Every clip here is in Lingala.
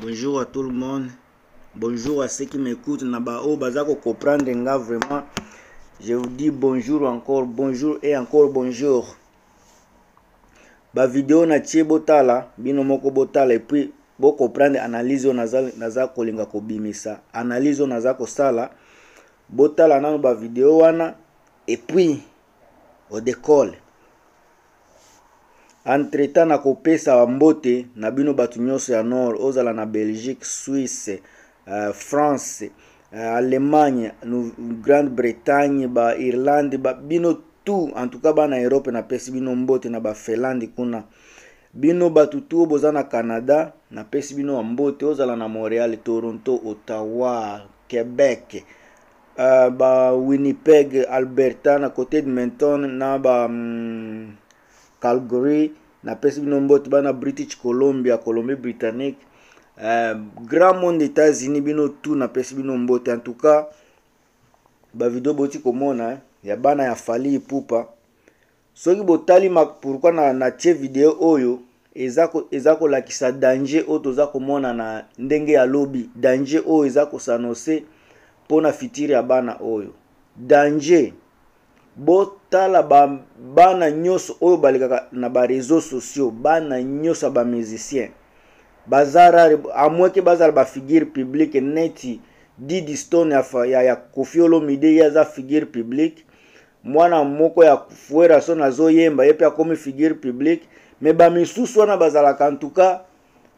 Bonjour à tout le monde. Bonjour à ceux qui m'écoutent. Naba oh baza ko comprendre nga vraiment. Je vous dis bonjour encore, bonjour et encore bonjour. Ba vidéo na tie botala, bino moko botala et puis bo comprendre analyse oyo naza, naza kolinga kobimisa. Analyse oyo naza kosala. Botala nano ba vidéo wana et puis au décolle. Entretemps nakopesa ba mbote na bino bato nyonso ya Nord, ozala na Belgique, Suisse, euh, France, euh, Allemagne, Grande-Bretagne, ba Irlande, ba bino tout, en tout cas bana Europe napesi bino mbote na ba Finlande kuna. Bino bato tout boza na Canada, napesi bino mbote, ozala na Montreal, Toronto, Ottawa, Quebec, uh, ba winnipeg alberta na cote edmonton na ba um, calgary napesi bino mbote bana british columbia colombie britannique uh, grand monde états-unis bino tout napesi bino mbote en tout cas bavideo boti komona eh, ya bana ya fali ipupa Soki botali ma pourquoi na natie video oyo eza ko eza kolakisa danger oyo toza komona na ndenge ya lobi danger oyo eza kosanose mpo na fitiri ya bana oyo danger botala ba, bana nyonso oyo balekaka na bareseau sociaux bana nyonso ya bamusicien baza rare amweke bazala bafigure publique neti didi stone ya, ya, ya kofi olomide ye aza figure publique mwana moko ya fuera son azoyemba ye mpe akomi figure publique me bamisusu wana bazalaka ntuka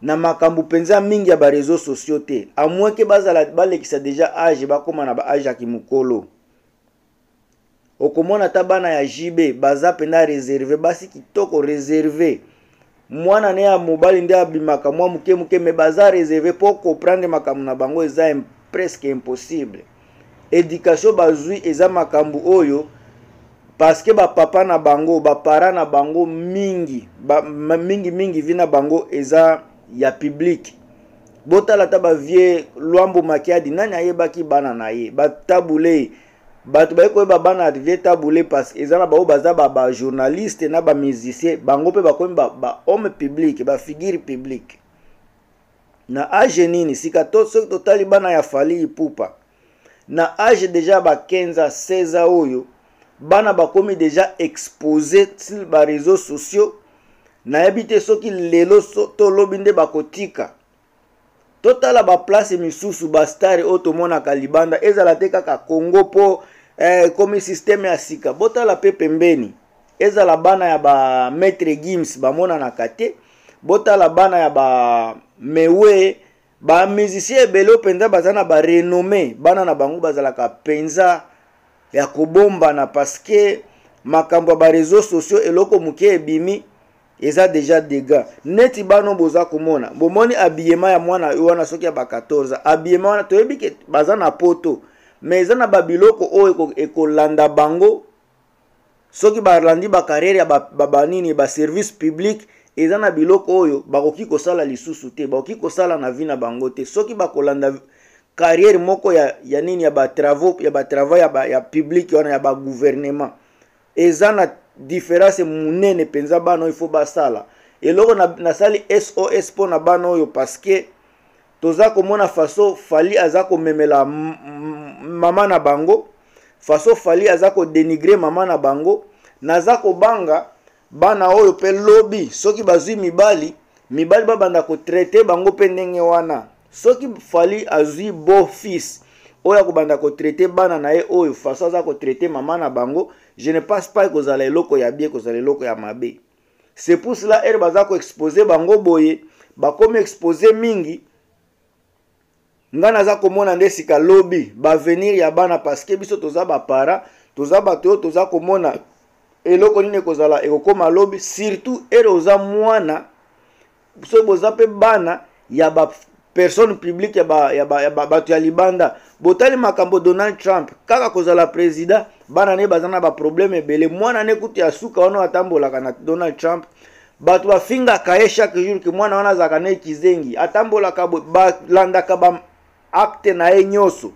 na makambo mpenza mingi ya bareseau sociaux te amweke bazala balekisa deja age bakóma na baage ya kimokolo okomona ata bana ya jb baza mpenza reserve basi kitoko reserve mwana ne ya mobali nde abimaka mwa moke moke me baza reserve mpo comprendre makambo na bango eza presque impossible éducation bazwi eza makambo oyo parceke bapapa na bango bapara na bango mingi ba, mingi mingi vi na bango eza ya publike botala ata bavie lwambo makiadi nani ayebaki bana na ye batabulei bato baye koyeba bana ya vie tabule parce eza na bango baza bajournaliste na bamusicien bango mpe bakomi bahomme public bafigure publique na age nini sika to soki totali bana ya fali ipupa na age deja ya ba 15 a 16 a oyo bana bakomi deja expose sur bareseau sociaux nayebi te soki lelo to lobi nde bakotika totala baplace misusu bastare oyo tomonaka libanda ezala te kaka congo mpo eh, ekomi eh, systeme ya sika botala mpe pembeni ezala bana ya ba maitre gims bamonanaka te botala bana ya ba mewe ba musicien ebele mpenza baza na ba renome bana na bango bazalaka mpenza ya kobombana parceke makambo ya ba réseau sociaux eloko moke ebimi eza deja dega neti bano boza komona bomoni abiyema ya mwana wana soki ya ba 14 abiyema wana toyebi ke baza na poto me eza na babiloko oyo ekolanda bango soki balandi bakarriere ya banini baservice public eza na biloko oyo bakoki kosala lisusu te bakoki kosala na vi na bango te soki bakolanda carrière moko ya, ya nini ya batravau ya batravau ya, ba, ya publike wana ya baguvernema eza na difference munene mpenza bana oyo ifo basala eloko nasali na sos mpo na bana oyo parceke toza komona faso fali aza komemela mama na bango faso fali aza kodenigre mama na bango naza kobanga bana oyo mpe lobi soki bazwi mibali mibali babanda kotraite bango mpe ndenge wana soki fali azwi beau fils oyo akobanda kotraite bana na ye oyo faso aza kotraite mama na bango je ne passe pas ekozala eloko ya bie ekozala eloko ya mabe c'est pour cela ere baza koexpose bango boye bakomi expose mingi ngai naza komona nde sika lobi baavenir ya bana parceke biso toza bapara toza bato oyo toza komona eloko nini ekozala ekokoma lobi surtout ere oza mwana soki boza mpe bana ya ba personne publique ya bato ya, ba, ya, ba, ya libanda botali makambo donald trump kaka kozala président bana ne baza na baproblème ebele mwana ne kutu ya suka wana atambolaka na donald trump bato bafingaka ye chaque jour ke mwana wana azalaka ne kizengi atambolaka balandaka ba acte na ye nyonso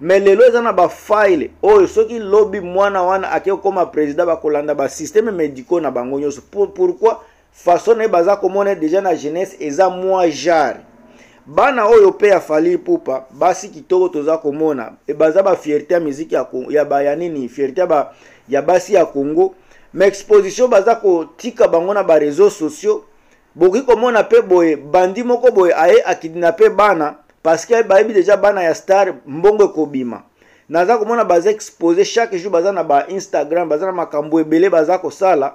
me lelo eza na bafile oyo soki lobi mwana wana ake kokoma président bakolanda basystème médicaux na bango nyonso pour, pourquoi façon na ye baza komona deja na jeunesse eza mwa jare bana oyo mpe ya fali ipupa basi kitoko toza komona e baza bafierte ya miziki ya, ya, ba, ya nini fierte ya, ba, ya basi ya congo ma exposition baza kotika bango na bareseau sociaux bokoki komona mpe boye bandi moko boye aye akidnape bana parceke bayebi deja bana ya star mbongo ekobima naza komona baza expose chaque jour baza na ba instagram baza na makambo ebele baza kosala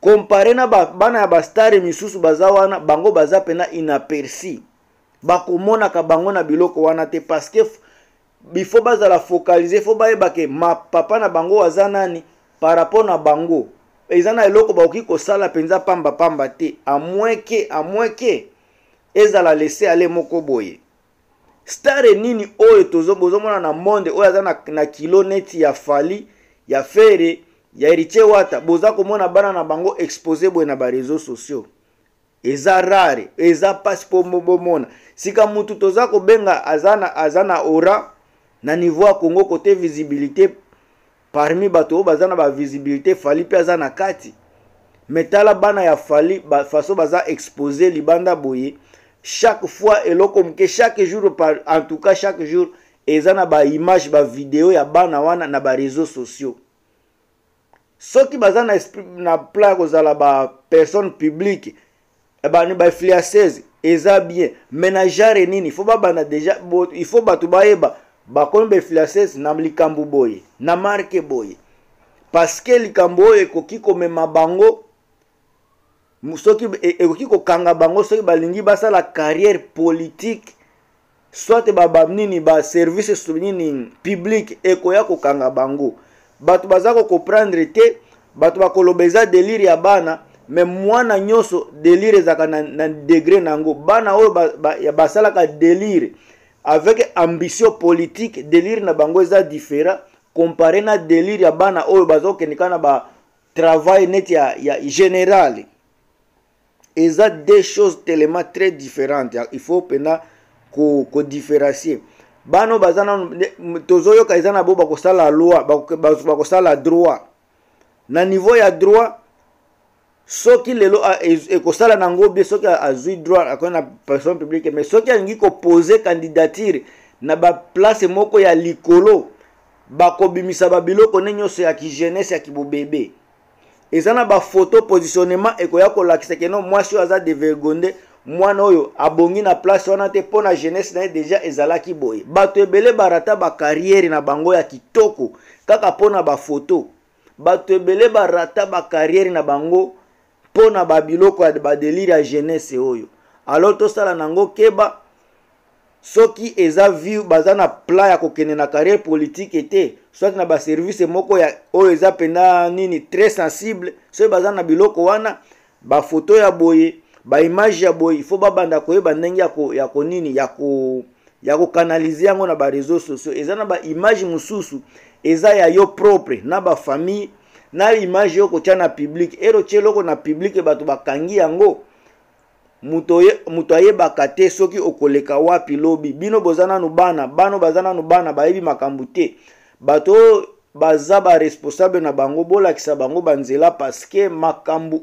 compare na ba, bana ya bastare misusu baza wana bango baza mpena inaperci bakomonaka bango na biloko wana te parceke il faut bazala focalise il faut bayeba ke ma papa na bango aza nani par rapport na bango eza na eloko bakoki kosala mpenza pamba pamba te amweke amweke ezala lese ale moko boye stare nini oyo bozomona na monde oyo aza na, na kilo neti ya fali ya fere ya heritier wata boza komona bana na bango expose boye na bareseau sociaux eza rare eza mpasi mpo bomona sika mutu toza kobenga aza na, aza na ora na niveau ya congo kote visibilité parmi bato oyo baza na bavisibilité fali mpe aza na kati me tala bana ya fali ba, faso baza expose libanda boye chaque fois eloko moke chaque jour par, en tout cas chaque jour eza na baimage bavideo ya bana wana na bareseau sociaux soki baza na, na plan ya kozala bapersonne publique eh bani bainfluenceuse eza bien mais na genre nini fo babanda deja il faut bato bayeba bakomi bainfluenceuse na likambo boye na marke boye parceke likambo oyo ekoki komema bango soki e, ekoki kokanga bango soki balingi basala carrière politique soit banini baservice nini publique ekoya kokanga bango bato baza kocomprendre te bato bakoloba eza delire ya bana me mwana nyonso delire ezalaka na, na degre na yango bana oyo basalaka ba, ba delire avec ambition politique delire na bango eza différent compare na delire ya bana oyo bazokende kaka na ba travail neti ya, ya général eza deux choses tellement très différentes il faut mpena kodifferencie ko bano baza nano tozoyoka eza na bo bakosala loi bakosala droit na niveau ya droit soki lelo ekosala e, e nango bie soki azwi droit akoki na personne publique mais soki alingi kopose candidature na baplace moko ya likolo bakobimisa babiloko nde nyonso ya kigenese ya kibobebe eza na bafoto positionnement ekoya kolakisa keno mwasi oyo aza devergonde mwana oyo abongi na place wana te mpo na jeunesse na ye deja ezalaki boye bato ebele barata bakariere na bango ya kitoko kaka mpo na bafoto bato ebele barata bakariere na bango mpo na babiloko ya badelire ya jeunesse oyo alors tosala na yango keba soki eza vie baza na plan ya kokende na carrière politique te soit na baservice moko ya oyo eza mpenza nini très sensible soki baza na biloko wana bafoto ya boye baimage ya boye il faut babanda koyeba ndenge ya ko, ya ko nini ya ko ya kokanalize yango na bareseau sociaux eza na baimage mosusu eza ya yo propre na bafamille na image yo kotya na publike ero tye eloko na publike bato bakangi yango moto ayebaka te soki okoleka wapi lobi bino boza nanu bana bano baza nanu bana bayebi makambo te bato oyo baza baresponsable na bango bolakisa bango banzela parceke makambo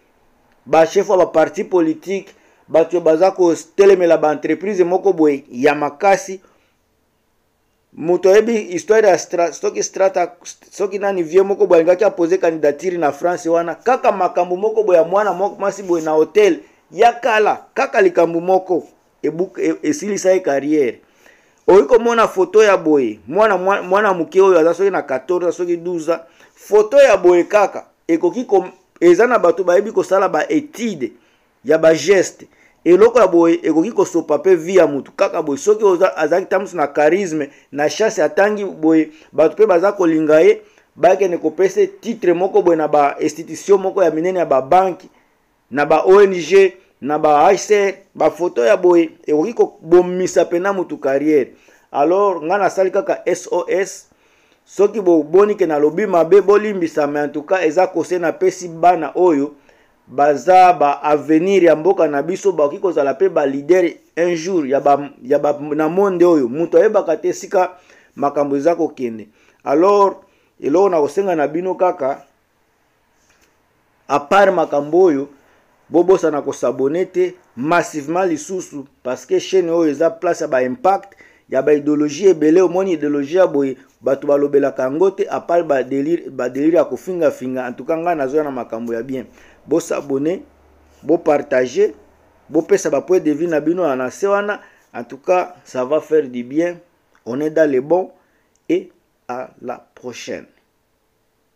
bachef ya baparti politike bato oyo baza kotelemela baentreprise moko boye ya makasi moto ayebi histoire ya stra, soki strata soki nani vie moko boye alingaki apose candidature na france wana kaka makambo moko boye ya mwana mwasi boye na hotel ya kala kaka likambo moko esilisa ye carrière oyi komona foto ya boye mwana mwana moke oyo aza soki na 14 soki 12 foto ya boye kaka ekoki kom... eza na bato bayebi kosala baetude ya bageste eloko ya boye ekoki kosopa mpe vi ya motu kaka boye soki azalaki tamusu na charisme na chance atangi boye bato mpe baza kolinga ye bakende kopesa titre moko boye na bainstitution moko ya minene ya babanki na ba ong na ba hcr bafoto ya boye ekoki kobomisa mpena motu carrière alors ngai nasali kaka sos soki boboni ke nalobi mabe bolimbisa me antuka eza kose napesi bana oyo baza ba avenir ya mboka na biso bakoki kozala mpe balider un jour ya ba, ya ba, na monde oyo moto ayebaka te esika makambo eza kokende alors eloko na kosenga na bino kaka apart makambo oyo bobosana kosabone te massivement lisusu parce que chaîne oyo eza place ya ba impact ya ba idéologie ebele omoni idéologie ya boye bato balobelaka yango te apart badelire ba ya kofingafinga en tout cas ngai nazoya na makambo ya bien bosabone bopartage bopesa bapoint de vie na bino ya na se wana en tout cas ça va faire du bien on est dans le bon et à la prochaine